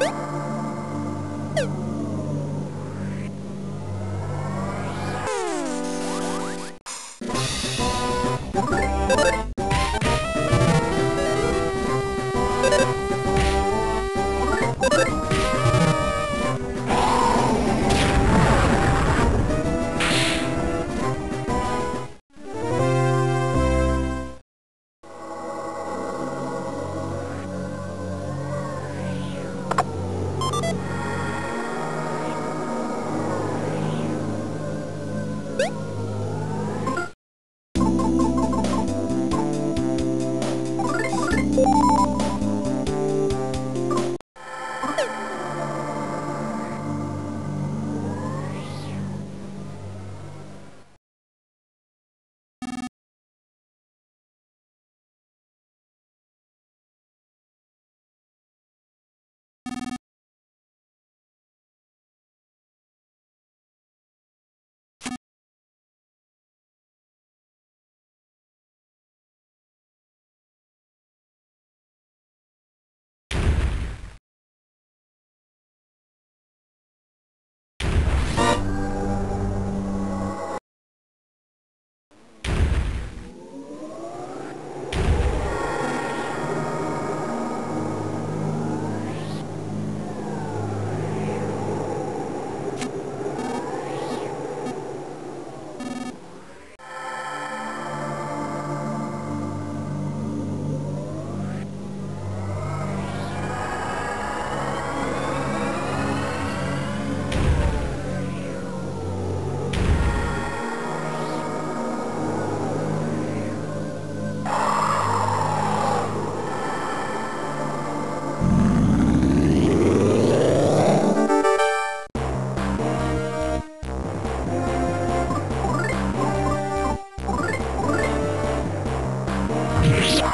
you you.